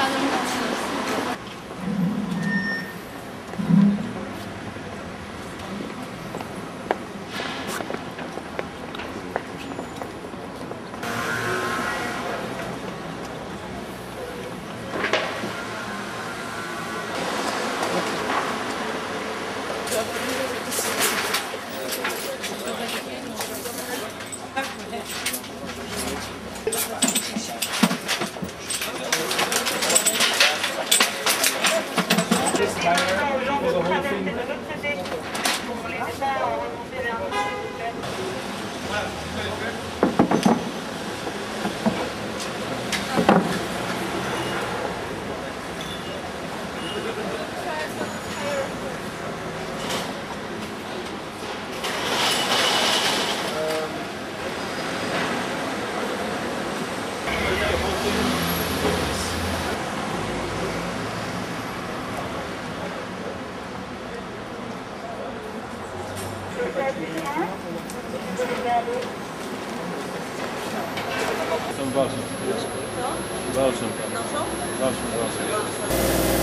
I don't. Są walczą. Walczą tam. Walczą,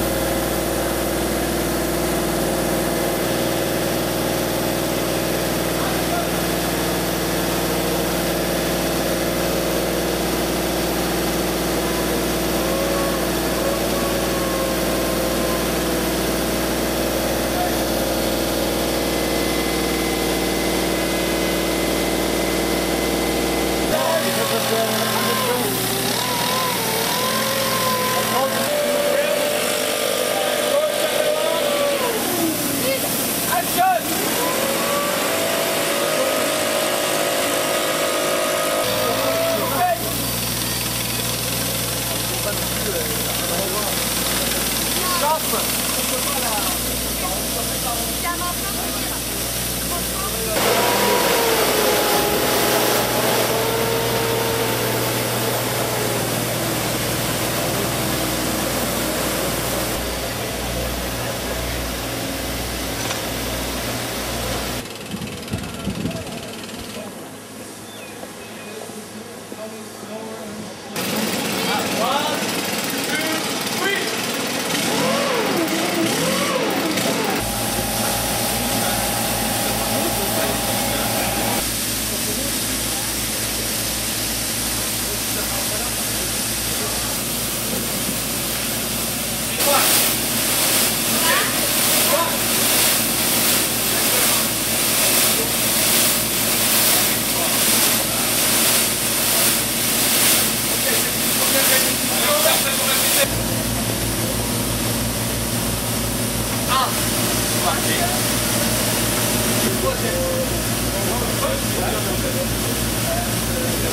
Thank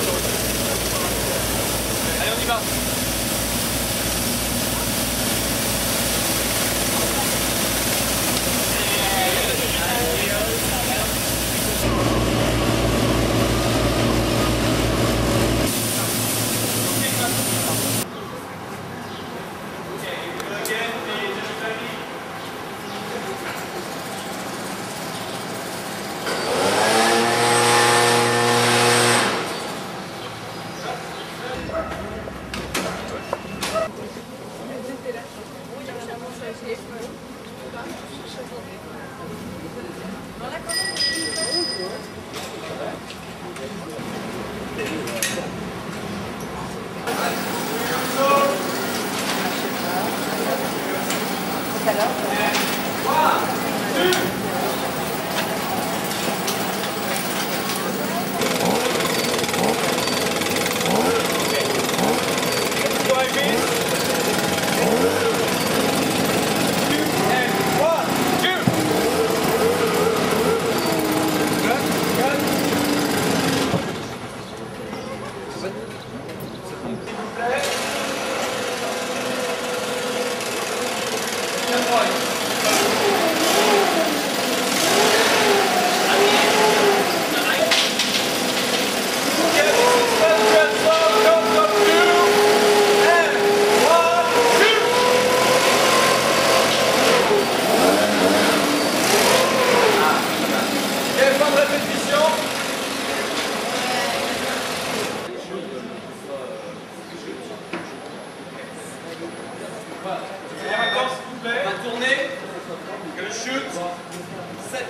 you. Les raccords, s'il Le chute. 7.